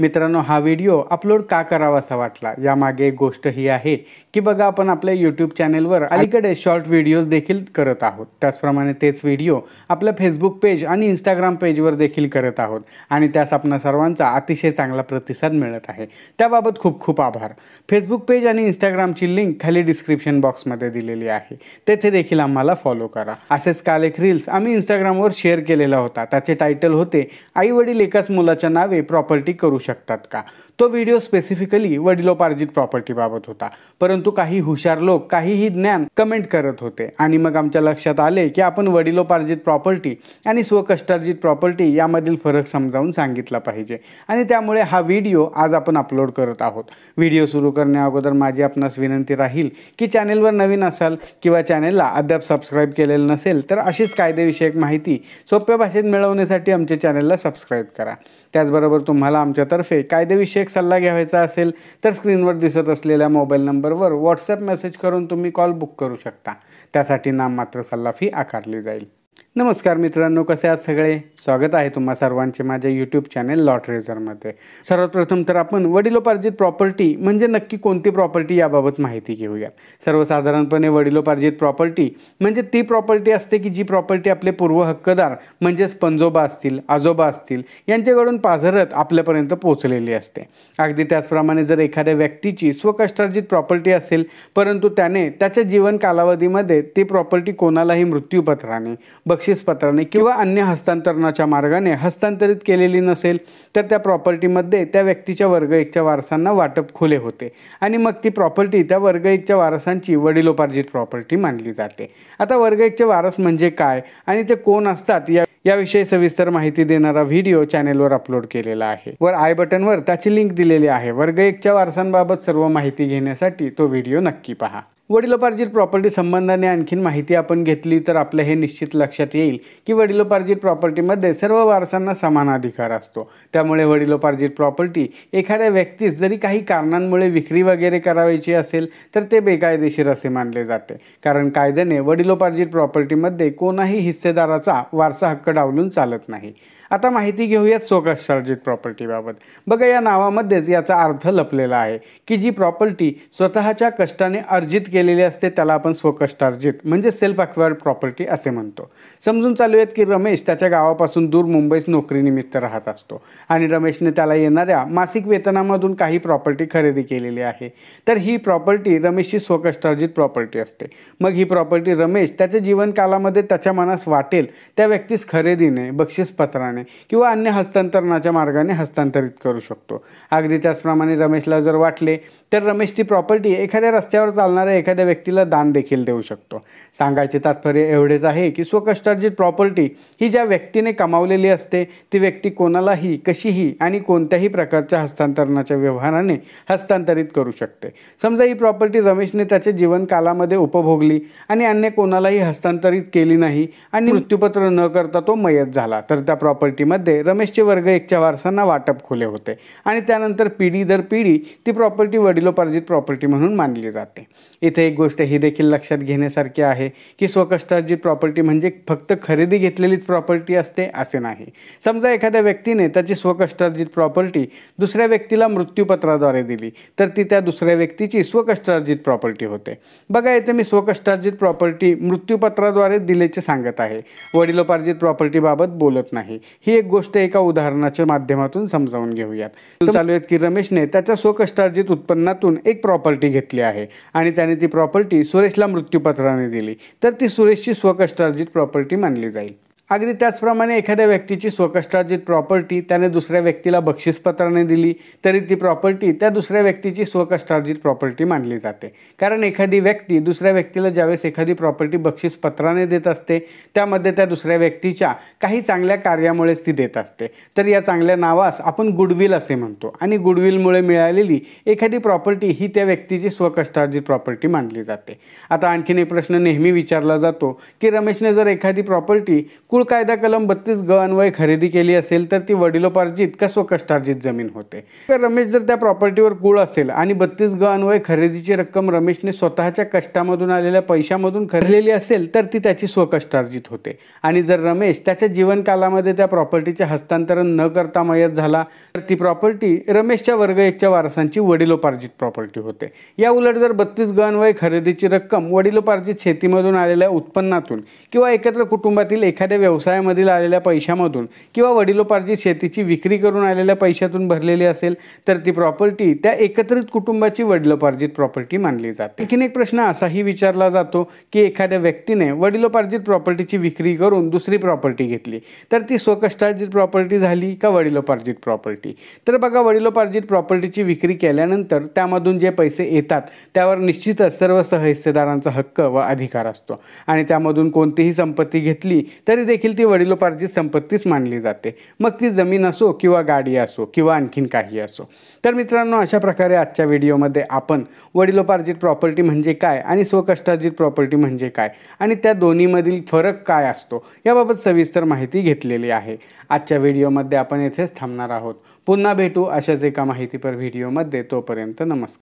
मित्रांनो हा video upload का करावासा वाटला? यामागे एक गोष्ट ही आहे की बघा आपण आपल्या यूट्यूब चॅनेलवर अलीकडे शॉर्ट व्हिडिओज देखील करत आहोत. त्याचप्रमाणे तेच व्हिडिओ आपल्या फेसबुक पेज आणि इंस्टाग्राम पेजवर देखील करत आहोत. आणि त्यास आपणा सर्वांचा अतिशय चांगला प्रतिसाद मिळत आहे. त्याबाबत खूप खूप आभार. फेसबुक पेज आणि इंस्टाग्रामची लिंक खाली डिस्क्रिप्शन बॉक्समध्ये दिलेली आहे. तेथे देखील आम्हाला फॉलो करा. असेच काल एक रील्स आम्ही इंस्टाग्रामवर शेअर केलेला होता. त्याचे टायटल होते आई वडील एकाच मुलाच्या नावे प्रॉपर्टी करू शकतात का? तो व्हिडिओ स्पेसिफिकली वडिलोपार्जित प्रॉपर्टीबाबत होता. परंतु काही हुशार लोक काहीही ज्ञान कमेंट करत होते. आणि मग आमच्या लक्षात आले की आपण वडिलोपार्जित प्रॉपर्टी आणि स्वकष्टार्जित प्रॉपर्टी यामधील फरक समजावून सांगितला पाहिजे. आणि त्यामुळे हा व्हिडिओ आज आपण अपलोड करत आहोत. व्हिडिओ सुरू करण्या अगोदर माझी आपणास विनंती राहील की चॅनेलवर नवीन असाल किंवा चॅनेलला अद्याप सबस्क्राईब केलेलं नसेल तर अशीच कायदेविषयक माहिती सोप्या भाषेत मिळवण्यासाठी आमच्या चॅनेलला सबस्क्राईब करा. त्याचबरोबर तुम्हाला आमच्या आमच्यातर्फे कायदेविषयक सल्ला घ्यावायचा असेल तर स्क्रीनवर दिसत असलेल्या मोबाईल नंबरवर व्हॉट्सअप मेसेज करून तुम्ही कॉल बुक करू शकता. त्यासाठी नाममात्र सल्ला फी आकारली जाईल. नमस्कार मित्रांनो कसे आहात सगळे? स्वागत आहे तुम्हा सर्वांचे माझ्या यूट्यूब चॅनेल लॉट रेझरमध्ये सर्वात प्रथम तर आपण वडिलोपार्जित प्रॉपर्टी म्हणजे नक्की कोणती प्रॉपर्टी याबाबत माहिती घेऊयात. सर्वसाधारणपणे वडिलोपार्जित प्रॉपर्टी म्हणजे ती प्रॉपर्टी असते की जी प्रॉपर्टी आपले पूर्व हक्कदार म्हणजेच पंजोबा असतील आजोबा असतील यांच्याकडून पाझरत आपल्यापर्यंत पोचलेली असते. अगदी त्याचप्रमाणे जर एखाद्या व्यक्तीची स्वकष्टार्जित प्रॉपर्टी असेल परंतु त्याने त्याच्या जीवन कालावधीमध्ये ती प्रॉपर्टी कोणालाही मृत्यूपत्राने बक्षीसपत्राने किंवा अन्य हस्तांतरणाच्या मार्गाने हस्तांतरित केलेली नसेल तर त्या प्रॉपर्टीमध्ये त्या व्यक्तीच्या वर्ग एकच्या वारसांना वाटप खुले होते. आणि मग ती प्रॉपर्टी त्या वर्ग एकच्या वारसांची वडिलोपार्जित प्रॉपर्टी मानली जाते. आता वर्ग एकचे वारस म्हणजे काय आणि ते कोण असतात या याविषयी सविस्तर माहिती देणारा व्हिडिओ चॅनेलवर अपलोड केलेला आहे. वर आय बटनवर त्याची लिंक दिलेली आहे. वर्ग एकच्या वारसांबाबत सर्व माहिती घेण्यासाठी तो व्हिडिओ नक्की पहा. वडिलोपार्जित प्रॉपर्टी संबंधाने आणखीन माहिती आपण घेतली तर आपलं हे निश्चित लक्षात येईल की वडिलोपार्जित प्रॉपर्टीमध्ये सर्व वारसांना समान अधिकार असतो. त्यामुळे वडिलोपार्जित प्रॉपर्टी एखाद्या व्यक्तीस जरी काही कारणांमुळे विक्री वगैरे करावायची असेल तर ते बेकायदेशीर असे मानले जाते. कारण कायद्याने वडिलोपार्जित प्रॉपर्टीमध्ये कोणाही हिस्सेदाराचा वारसा हक्क डावलून चालत नाही. आता माहिती घेऊयात स्वकष्टार्जित प्रॉपर्टीबाबत बघा या नावामध्येच याचा अर्थ लपलेला आहे की जी प्रॉपर्टी स्वतःच्या कष्टाने अर्जित केलेली असते त्याला आपण स्वकष्टार्जित म्हणजे सेल्फ अक्वायर्ड प्रॉपर्टी असे म्हणतो. समजून चालूयात की रमेश त्याच्या गावापासून दूर मुंबईस नोकरीनिमित्त राहत असतो आणि रमेशने त्याला येणाऱ्या मासिक वेतनामधून काही प्रॉपर्टी खरेदी केलेली आहे. तर ही प्रॉपर्टी रमेशची स्वकष्टार्जित प्रॉपर्टी असते. मग ही प्रॉपर्टी रमेश त्याच्या जीवनकालामध्ये त्याच्या मनास वाटेल त्या व्यक्तीस खरेदीने बक्षीसपत्राने किंवा अन्य हस्तांतरणाच्या मार्गाने हस्तांतरित करू शकतो. अगदी त्याचप्रमाणे रमेशला जर वाटले तर रमेशची प्रॉपर्टी एखाद्या रस्त्यावर चालणाऱ्या एखाद्या व्यक्तीला दान देखील देऊ शकतो. सांगायचे तात्पर्य एवढेच आहे की स्वकष्टार्जित प्रॉपर्टी ही ज्या व्यक्तीने कमावलेली असते ती व्यक्ती कोणालाही कशीही आणि कोणत्याही प्रकारच्या हस्तांतरणाच्या व्यवहाराने हस्तांतरित करू शकते. समजा ही प्रॉपर्टी रमेशने त्याच्या जीवनकालामध्ये उपभोगली आणि अन्य कोणालाही हस्तांतरित केली नाही आणि मृत्यूपत्र न करता तो मयत झाला तर त्या प्रॉपर्टी प्रॉपर्टीमध्ये रमेशचे वर्ग एकच्या वारसांना वाटप खुले होते. आणि त्यानंतर पिढी दर पिढी ती प्रॉपर्टी वडिलोपार्जित प्रॉपर्टी म्हणून मानली जाते. इथे एक गोष्ट ही देखील लक्षात घेण्यासारखी आहे की स्वकष्टार्जित प्रॉपर्टी म्हणजे फक्त खरेदी घेतलेलीच प्रॉपर्टी असते असे नाही. समजा एखाद्या व्यक्तीने त्याची स्वकष्टार्जित प्रॉपर्टी दुसऱ्या व्यक्तीला मृत्यूपत्राद्वारे दिली तर ती त्या दुसऱ्या व्यक्तीची स्वकष्टार्जित प्रॉपर्टी होते. बघा येथे मी स्वकष्टार्जित प्रॉपर्टी मृत्यूपत्राद्वारे दिल्याचे सांगत आहे. वडिलोपार्जित प्रॉपर्टीबाबत बोलत नाही. ही एक गोष्ट एका उदाहरणाच्या माध्यमातून समजावून घेऊयात. चालू आहेत की रमेशने त्याच्या स्वकष्टार्जित उत्पन्नातून एक प्रॉपर्टी घेतली आहे आणि त्याने ती प्रॉपर्टी सुरेशला मृत्यूपत्राने दिली. तर ती सुरेशची स्वकष्टार्जित प्रॉपर्टी मानली जाईल. अगदी त्याचप्रमाणे एखाद्या व्यक्तीची स्वकष्टार्जित प्रॉपर्टी त्याने दुसऱ्या व्यक्तीला बक्षीसपत्राने दिली तरी ती प्रॉपर्टी त्या दुसऱ्या व्यक्तीची स्वकष्टार्जित प्रॉपर्टी मानली जाते. कारण एखादी व्यक्ती दुसऱ्या व्यक्तीला ज्यावेळेस एखादी प्रॉपर्टी बक्षीसपत्राने देत असते त्यामध्ये त्या दुसऱ्या व्यक्तीच्या काही चांगल्या कार्यामुळेच ती देत असते. तर या चांगल्या नावास आपण गुडविल असे म्हणतो. आणि गुडविलमुळे मिळालेली एखादी प्रॉपर्टी ही त्या व्यक्तीची स्वकष्टार्जित प्रॉपर्टी मानली जाते. आता आणखीन एक प्रश्न नेहमी विचारला जातो की रमेशने जर एखादी प्रॉपर्टी कुळ कायदा कलम बत्तीस ग अन्वय खरेदी केली असेल तर ती वडिलोपार्जित का स्वकष्टार्जित जमीन होते. तर रमेश जर त्या प्रॉपर्टीवर कुळ असेल आणि बत्तीस ग अन्वय खरेदीची रक्कम रमेशने स्वतःच्या कष्टामधून आलेल्या पैशामधून खरलेली असेल तर ती त्याची स्वकष्टार्जित होते. आणि जर रमेश त्याच्या जीवनकालामध्ये त्या प्रॉपर्टीचे हस्तांतरण न करता मयत झाला तर ती प्रॉपर्टी रमेशच्या वर्ग एकच्या वारसांची वडिलोपार्जित प्रॉपर्टी होते. या उलट जर बत्तीस ग अन्वय खरेदीची रक्कम वडिलोपार्जित शेतीमधून आलेल्या उत्पन्नातून किंवा एकत्र कुटुंबातील एखाद्या व्यवसायामधील आलेल्या पैशामधून किंवा वडिलोपार्जित शेतीची विक्री करून आलेल्या पैशातून भरलेली असेल तर ती प्रॉपर्टी त्या एकत्रित कुटुंबाची वडिलोपार्जित प्रॉपर्टी मानली जाते. आणखीन एक प्रश्न असाही विचारला जातो की एखाद्या व्यक्तीने वडिलोपार्जित प्रॉपर्टीची विक्री करून दुसरी प्रॉपर्टी घेतली तर ती स्वकष्टार्जित प्रॉपर्टी झाली का वडिलोपार्जित प्रॉपर्टी तर बघा वडिलोपार्जित प्रॉपर्टीची विक्री केल्यानंतर त्यामधून जे पैसे येतात त्यावर निश्चितच सर्व सहहिस्सेदारांचा हक्क व अधिकार असतो. आणि त्यामधून कोणतीही संपत्ती घेतली तरी देखील देखील ती वडिलोपार्जित संपत्तीच मानली जाते. मग ती जमीन असो किंवा गाडी असो किंवा आणखीन काही असो. तर मित्रांनो अशा प्रकारे आजच्या व्हिडिओमध्ये आपण वडिलोपार्जित प्रॉपर्टी म्हणजे काय आणि स्वकष्टार्जित प्रॉपर्टी म्हणजे काय आणि त्या दोन्हीमधील फरक काय असतो याबाबत सविस्तर माहिती घेतलेली आहे. आजच्या व्हिडिओमध्ये आपण येथेच थांबणार आहोत. पुन्हा भेटू अशाच एका माहितीपर व्हिडिओमध्ये. तोपर्यंत नमस्कार.